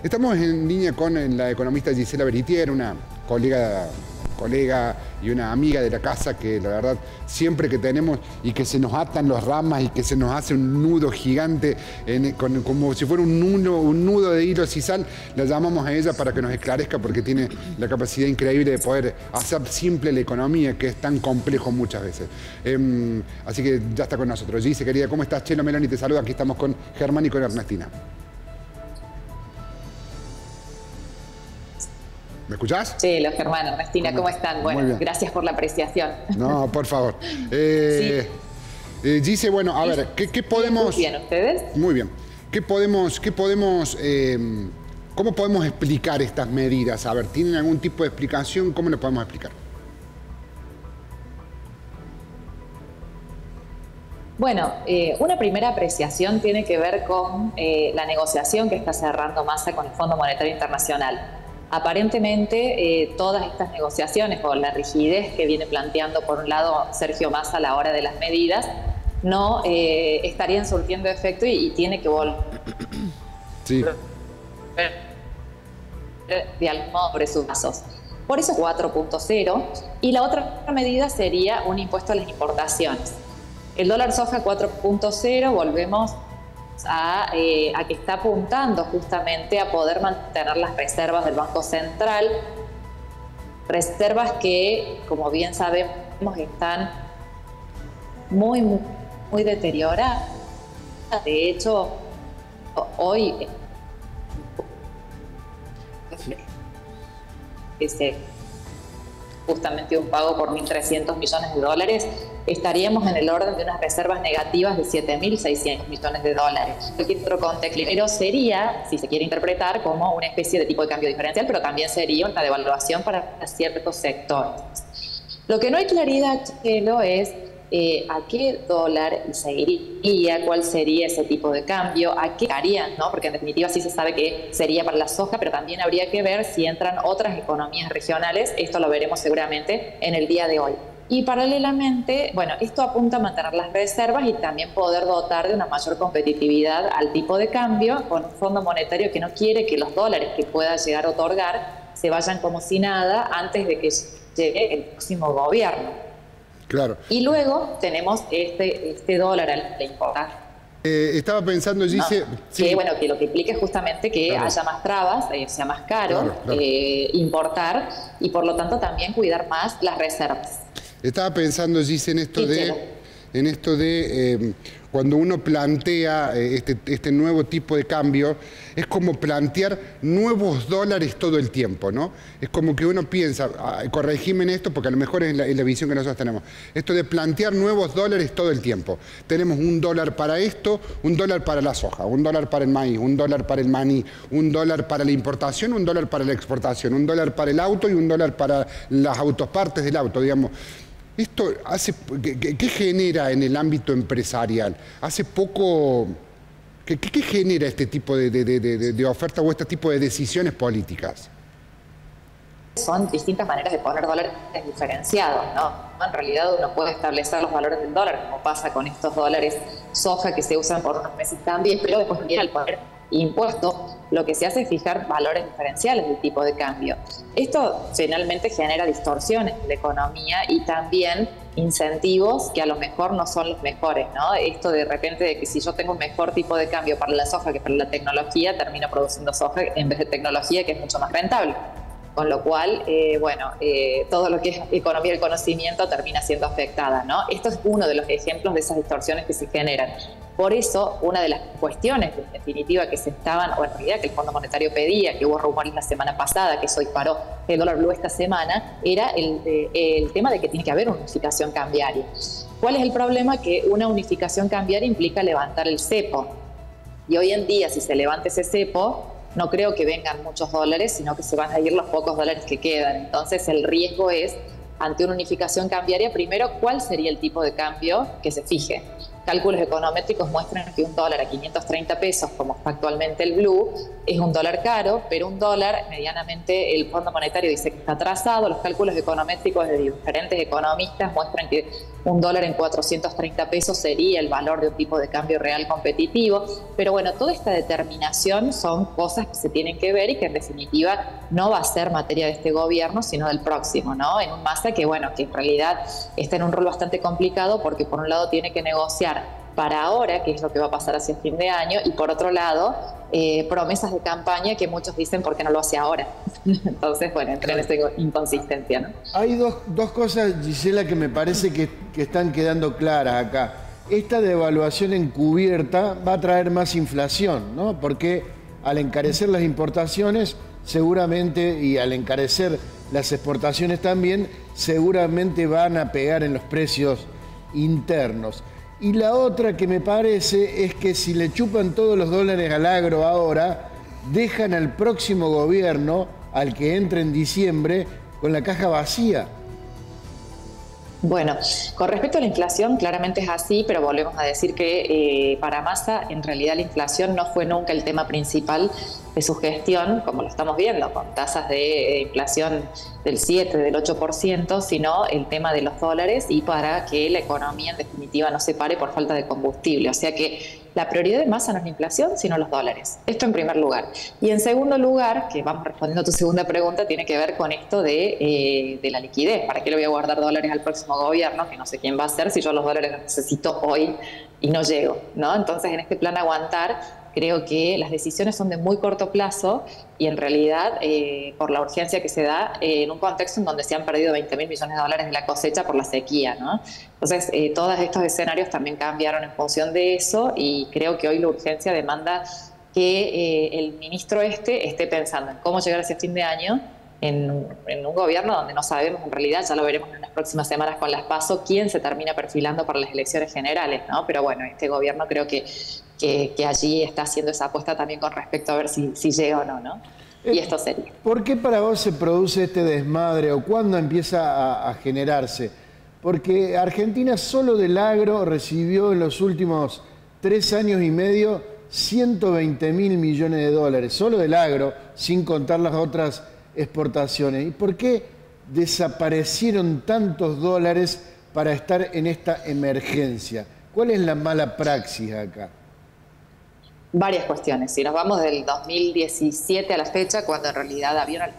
Estamos en línea con la economista Gisela Beritier, una colega colega y una amiga de la casa que la verdad siempre que tenemos y que se nos atan los ramas y que se nos hace un nudo gigante como si fuera un nudo, un nudo de hilos y sal, la llamamos a ella para que nos esclarezca porque tiene la capacidad increíble de poder hacer simple la economía que es tan complejo muchas veces. Em, así que ya está con nosotros. Gise, querida, ¿cómo estás? Chelo Meloni te saluda. Aquí estamos con Germán y con Ernestina. ¿Me escuchás? Sí, los hermanos. Ernestina, ¿cómo están? Bueno, gracias por la apreciación. No, por favor. Eh, eh, dice, bueno, a ver, ¿qué, podemos... Muy bien, ¿ustedes? Muy bien. ¿Qué podemos, qué podemos, eh, cómo podemos explicar estas medidas? A ver, ¿tienen algún tipo de explicación? ¿Cómo lo podemos explicar? Bueno, una primera apreciación tiene que ver con la negociación que está cerrando Massa con el Fondo Monetario Internacional. Aparentemente, eh, todas estas negociaciones o la rigidez que viene planteando, por un lado, Sergio Massa a la hora de las medidas, no eh, estarían surtiendo efecto y, tiene que volver sí. de algún modo sobre sus pasos. Por eso 4.0. Y la otra medida sería un impuesto a las importaciones. El dólar soja 4.0, volvemos eh, a, que está apuntando justamente a poder mantener las reservas del Banco Central, reservas que, como bien sabemos, están muy, muy, muy deterioradas. De hecho, hoy este, justamente un pago por 1.300 millones de dólares, estaríamos en el orden de unas reservas negativas de 7.600 millones de dólares. Otro contexto pero sería, si se quiere interpretar, como una especie de tipo de cambio diferencial, pero también sería una devaluación para ciertos sectores. Lo que no hay claridad, Chelo, es eh, a qué dólar seguiría, cuál sería ese tipo de cambio, a qué harían, ¿no? Porque en definitiva sí se sabe que sería para la soja, pero también habría que ver si entran otras economías regionales. Esto lo veremos seguramente en el día de hoy. Y paralelamente, bueno, esto apunta a mantener las reservas y también poder dotar de una mayor competitividad al tipo de cambio con un fondo monetario que no quiere que los dólares que pueda llegar a otorgar se vayan como si nada antes de que llegue el próximo gobierno. Claro. Y luego tenemos este, este dólar al importar. Eh, estaba pensando, dice... Que bueno, que lo que implica es justamente que haya más trabas, eh, sea más caro eh, importar y por lo tanto también cuidar más las reservas. Estaba pensando, dice en esto de en esto de cuando uno plantea eh, este, este, nuevo tipo de cambio, es como plantear nuevos dólares todo el tiempo, ¿no? Es como que uno piensa, ah, corregime en esto porque a lo mejor es la, es la, visión que nosotros tenemos, esto de plantear nuevos dólares todo el tiempo. Tenemos un dólar para esto, un dólar para la soja, un dólar para el maíz, un dólar para el maní, un dólar para la importación, un dólar para la exportación, un dólar para el auto y un dólar para las autopartes del auto, digamos. ¿Esto hace, qué, genera en el ámbito empresarial? Hace poco, ¿qué, genera este tipo de, de, oferta o este tipo de decisiones políticas? Son distintas maneras de poner dólares diferenciados, ¿no? En realidad uno puede establecer los valores del dólar, como pasa con estos dólares soja que se usan por unos meses también, pero después viene al poner impuesto, lo que se hace es fijar valores diferenciales del tipo de cambio. Esto finalmente genera distorsiones en la economía y también incentivos que a lo mejor no son los mejores, ¿no? Esto de repente de que si yo tengo un mejor tipo de cambio para la soja que para la tecnología, termino produciendo soja en vez de tecnología que es mucho más rentable. Con lo cual, eh, bueno, eh, todo lo que es economía del conocimiento termina siendo afectada, ¿no? Esto es uno de los ejemplos de esas distorsiones que se generan. Por eso, una de las cuestiones, en definitiva, que se estaban, o en realidad que el Fondo Monetario pedía, que hubo rumores la semana pasada, que eso disparó el dólar blue esta semana, era el, eh, el tema de que tiene que haber una unificación cambiaria. ¿Cuál es el problema? Que una unificación cambiaria implica levantar el cepo. Y hoy en día, si se levanta ese cepo, no creo que vengan muchos dólares, sino que se van a ir los pocos dólares que quedan. Entonces el riesgo es, ante una unificación cambiaria, primero, ¿cuál sería el tipo de cambio que se fije? Cálculos econométricos muestran que un dólar a 530 pesos, como está actualmente el blue, es un dólar caro, pero un dólar, medianamente, el Fondo Monetario dice que está atrasado. Los cálculos econométricos de diferentes economistas muestran que un dólar en 430 pesos sería el valor de un tipo de cambio real competitivo. Pero bueno, toda esta determinación son cosas que se tienen que ver y que en definitiva no va a ser materia de este gobierno, sino del próximo, ¿no? En un masa que, bueno, que en realidad está en un rol bastante complicado porque por un lado tiene que negociar para ahora, que es lo que va a pasar hacia fin de año, y por otro lado, eh, promesas de campaña que muchos dicen por qué no lo hace ahora. Entonces, bueno, entre en esta inconsistencia. ¿no? Hay dos, dos, cosas, Gisela, que me parece que, que están quedando claras acá. Esta devaluación encubierta va a traer más inflación, ¿no? Porque al encarecer las importaciones, seguramente, y al encarecer las exportaciones también, seguramente van a pegar en los precios internos. Y la otra que me parece es que si le chupan todos los dólares al agro ahora, dejan al próximo gobierno, al que entre en diciembre, con la caja vacía. Bueno, con respecto a la inflación, claramente es así, pero volvemos a decir que eh, para Massa en realidad la inflación no fue nunca el tema principal de su gestión, como lo estamos viendo, con tasas de inflación del 7, del 8%, sino el tema de los dólares y para que la economía en definitiva no se pare por falta de combustible. O sea que la prioridad masa no es la inflación, sino los dólares. Esto en primer lugar. Y en segundo lugar, que vamos respondiendo a tu segunda pregunta, tiene que ver con esto de, eh, de la liquidez. ¿Para qué le voy a guardar dólares al próximo gobierno? Que no sé quién va a ser si yo los dólares los necesito hoy y no llego. ¿no? Entonces, en este plan aguantar Creo que las decisiones son de muy corto plazo y en realidad, eh, por la urgencia que se da, eh, en un contexto en donde se han perdido 20 mil millones de dólares de la cosecha por la sequía. ¿no? Entonces, eh, todos estos escenarios también cambiaron en función de eso y creo que hoy la urgencia demanda que el ministro este esté pensando en cómo llegar hacia fin de año en, un gobierno donde no sabemos en realidad, ya lo veremos en las próximas semanas con las PASO, quién se termina perfilando para las elecciones generales, ¿no? Pero bueno, este gobierno creo que, que, allí está haciendo esa apuesta también con respecto a ver si, si llega o no, ¿no? Y eh, esto sería. ¿Por qué para vos se produce este desmadre o cuándo empieza a, generarse? Porque Argentina solo del agro recibió en los últimos tres años y medio 120 mil millones de dólares, solo del agro, sin contar las otras exportaciones. ¿Y por qué desaparecieron tantos dólares para estar en esta emergencia? ¿Cuál es la mala praxis acá? Varias cuestiones. Si nos vamos del 2017 a la fecha, cuando en realidad había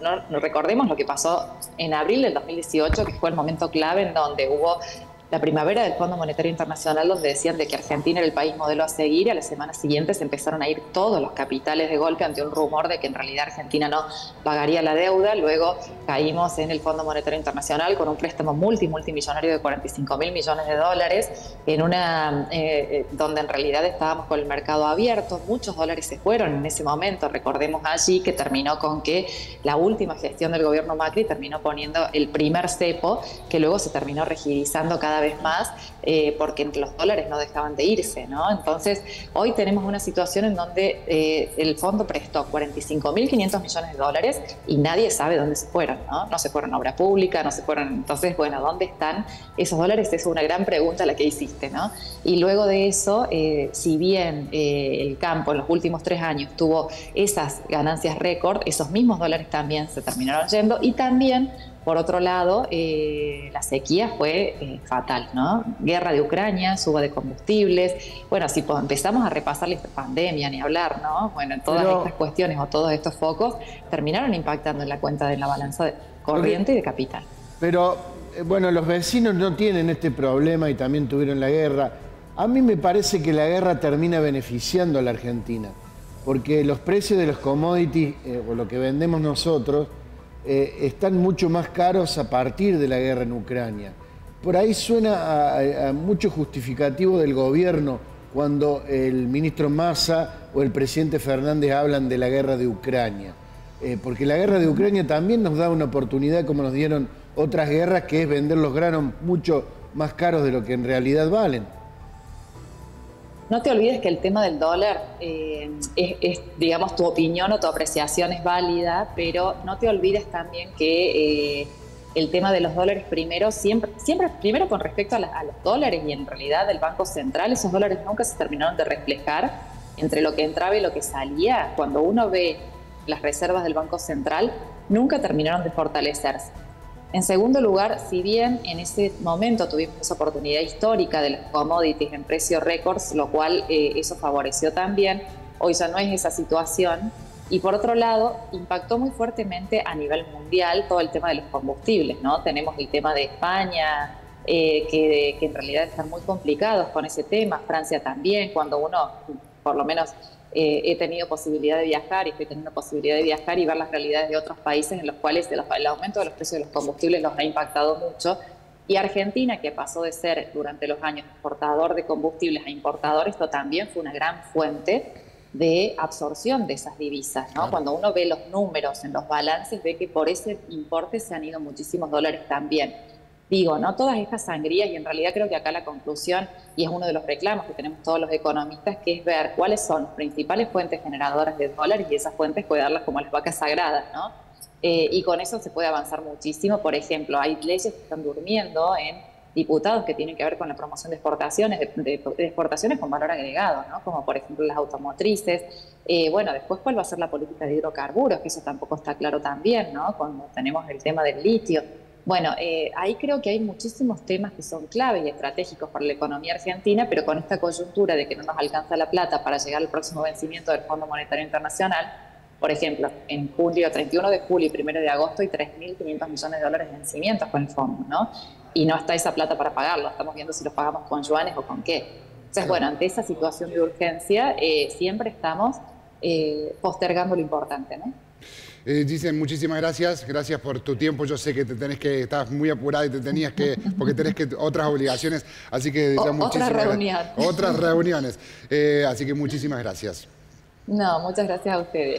no, recordemos lo que pasó en abril del 2018, que fue el momento clave en donde hubo la primavera del Fondo Monetario Internacional, donde decían de que Argentina era el país modelo a seguir, y a las semanas siguientes empezaron a ir todos los capitales de golpe ante un rumor de que en realidad Argentina no pagaría la deuda. Luego caímos en el Fondo Monetario Internacional con un préstamo multi, multimillonario de 45 mil millones de dólares, en una eh, eh, donde en realidad estábamos con el mercado abierto. Muchos dólares se fueron en ese momento. Recordemos allí que terminó con que la última gestión del gobierno Macri terminó poniendo el primer cepo, que luego se terminó rigidizando cada vez más eh, porque los dólares no dejaban de irse, ¿no? Entonces, hoy tenemos una situación en donde eh, el fondo prestó 45.500 millones de dólares y nadie sabe dónde se fueron, ¿no? No se fueron a obra pública, no se fueron... Entonces, bueno, ¿dónde están esos dólares? Es una gran pregunta la que hiciste, ¿no? Y luego de eso, eh, si bien el campo en los últimos tres años tuvo esas ganancias récord, esos mismos dólares también se terminaron yendo y también por otro lado, eh, la sequía fue eh, fatal, ¿no? Guerra de Ucrania, suba de combustibles. Bueno, si empezamos a repasar la pandemia, ni hablar, ¿no? Bueno, todas estas cuestiones o todos estos focos terminaron impactando en la cuenta de la balanza de corriente y de capital. Pero, eh, bueno, los vecinos no tienen este problema y también tuvieron la guerra. A mí me parece que la guerra termina beneficiando a la Argentina, porque los precios de los commodities o lo que vendemos nosotros eh, están mucho más caros a partir de la guerra en Ucrania. Por ahí suena a, mucho justificativo del gobierno cuando el ministro Massa o el presidente Fernández hablan de la guerra de Ucrania. Eh, porque la guerra de Ucrania también nos da una oportunidad, como nos dieron otras guerras, que es vender los granos mucho más caros de lo que en realidad valen. No te olvides que el tema del dólar eh, es, digamos, tu opinión o tu apreciación es válida, pero no te olvides también que eh, el tema de los dólares primero, siempre, primero con respecto a, a, los dólares y en realidad del Banco Central, esos dólares nunca se terminaron de reflejar entre lo que entraba y lo que salía. Cuando uno ve las reservas del Banco Central, nunca terminaron de fortalecerse. En segundo lugar, si bien en ese momento tuvimos esa oportunidad histórica de los commodities en precio récords, lo cual eh, eso favoreció también, hoy ya no es esa situación. Y por otro lado, impactó muy fuertemente a nivel mundial todo el tema de los combustibles, ¿no? Tenemos el tema de España, eh, que, que, en realidad están muy complicados con ese tema, Francia también, cuando uno, por lo menos eh, he tenido posibilidad de viajar y estoy teniendo posibilidad de viajar y ver las realidades de otros países en los cuales el aumento de los precios de los combustibles los ha impactado mucho. Y Argentina, que pasó de ser durante los años exportador de combustibles a importador, esto también fue una gran fuente de absorción de esas divisas. ¿no? Cuando uno ve los números en los balances, ve que por ese importe se han ido muchísimos dólares también digo, ¿no? Todas estas sangrías, y en realidad creo que acá la conclusión, y es uno de los reclamos que tenemos todos los economistas, que es ver cuáles son las principales fuentes generadoras de dólares y esas fuentes cuidarlas como las vacas sagradas, ¿no? Eh, y con eso se puede avanzar muchísimo. Por ejemplo, hay leyes que están durmiendo en diputados que tienen que ver con la promoción de exportaciones, de, exportaciones con valor agregado, ¿no? como por ejemplo las automotrices. Eh, bueno, después cuál va a ser la política de hidrocarburos, que eso tampoco está claro también, ¿no? cuando tenemos el tema del litio. Bueno, eh, ahí creo que hay muchísimos temas que son clave y estratégicos para la economía argentina, pero con esta coyuntura de que no nos alcanza la plata para llegar al próximo vencimiento del Fondo Monetario Internacional, por ejemplo, en julio, 31 de julio y 1 de agosto hay 3.500 millones de dólares de vencimientos con el fondo, ¿no? Y no está esa plata para pagarlo, estamos viendo si los pagamos con yuanes o con qué. Entonces, bueno, ante esa situación de urgencia, eh, siempre estamos eh, postergando lo importante, ¿no? Eh, dicen muchísimas gracias, gracias por tu tiempo. Yo sé que te tenés que, estás muy apurada y te tenías que, porque tenés que otras obligaciones, así que ya muchísimas reunión. Otras reuniones. Eh, así que muchísimas gracias. No, muchas gracias a ustedes.